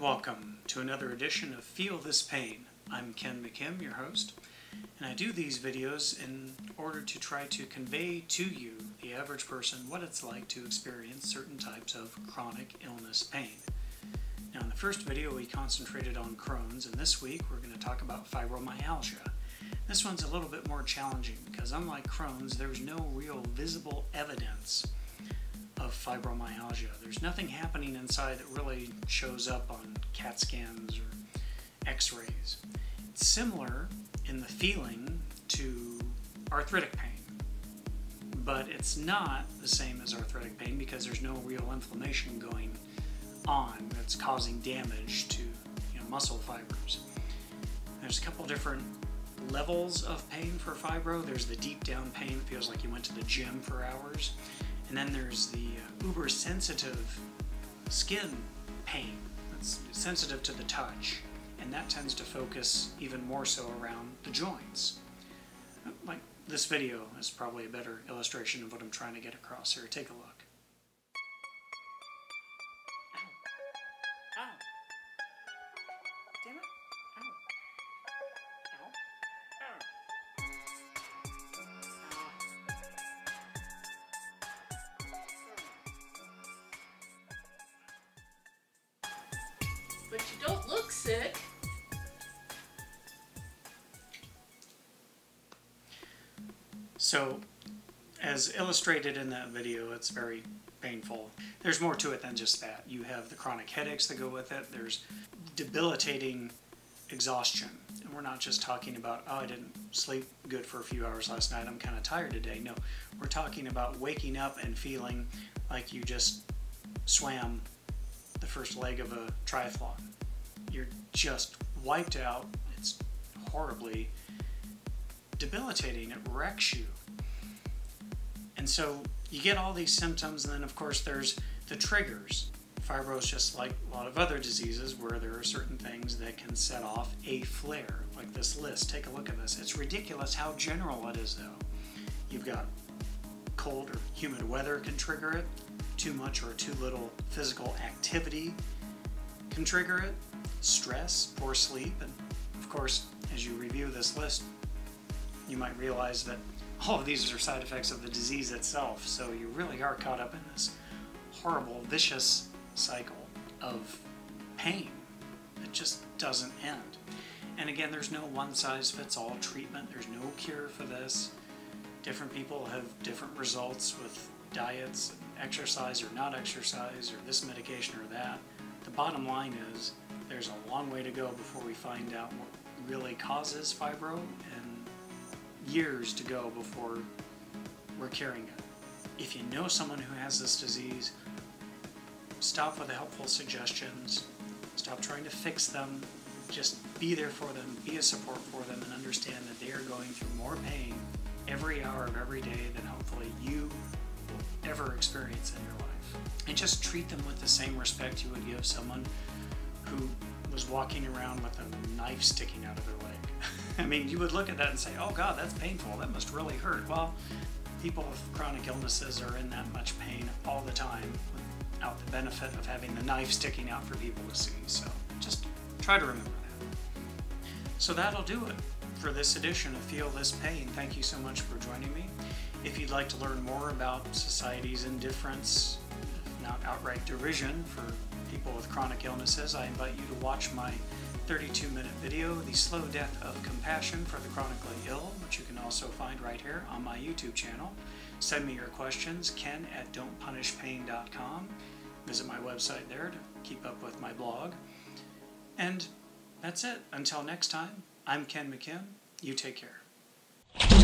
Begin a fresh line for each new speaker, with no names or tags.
welcome to another edition of Feel This Pain. I'm Ken McKim, your host, and I do these videos in order to try to convey to you, the average person, what it's like to experience certain types of chronic illness pain. Now in the first video we concentrated on Crohn's, and this week we're going to talk about fibromyalgia. This one's a little bit more challenging because unlike Crohn's, there's no real visible evidence of fibromyalgia. There's nothing happening inside that really shows up on CAT scans or x-rays. It's similar in the feeling to arthritic pain, but it's not the same as arthritic pain because there's no real inflammation going on that's causing damage to you know, muscle fibers. There's a couple different levels of pain for fibro. There's the deep down pain, it feels like you went to the gym for hours. And then there's the uh, uber sensitive skin pain that's sensitive to the touch, and that tends to focus even more so around the joints. Like this video is probably a better illustration of what I'm trying to get across here. Take a look.
Don't look sick.
So, as illustrated in that video, it's very painful. There's more to it than just that. You have the chronic headaches that go with it. There's debilitating exhaustion. And we're not just talking about, oh, I didn't sleep good for a few hours last night, I'm kind of tired today. No, we're talking about waking up and feeling like you just swam the first leg of a triathlon. You're just wiped out. It's horribly debilitating. It wrecks you. And so you get all these symptoms, and then of course there's the triggers. Fibro is just like a lot of other diseases where there are certain things that can set off a flare, like this list. Take a look at this. It's ridiculous how general it is, though. You've got cold or humid weather can trigger it, too much or too little physical activity can trigger it, stress, poor sleep, and of course, as you review this list, you might realize that all of these are side effects of the disease itself, so you really are caught up in this horrible, vicious cycle of pain that just doesn't end. And again, there's no one size fits all treatment, there's no cure for this. Different people have different results with diets, exercise or not exercise, or this medication or that. The bottom line is long way to go before we find out what really causes fibro and years to go before we're curing it. If you know someone who has this disease, stop with the helpful suggestions, stop trying to fix them, just be there for them, be a support for them, and understand that they are going through more pain every hour of every day than hopefully you will ever experience in your life. And just treat them with the same respect you would give someone who was walking around with a knife sticking out of their leg. I mean, you would look at that and say, oh God, that's painful. That must really hurt. Well, people with chronic illnesses are in that much pain all the time without the benefit of having the knife sticking out for people to see. So just try to remember that. So that'll do it for this edition of Feel This Pain. Thank you so much for joining me. If you'd like to learn more about society's indifference, not outright derision for people with chronic illnesses, I invite you to watch my 32 minute video, The Slow Death of Compassion for the Chronically Ill, which you can also find right here on my YouTube channel. Send me your questions, ken at don'tpunishpain.com. Visit my website there to keep up with my blog. And that's it. Until next time, I'm Ken McKim. You take care.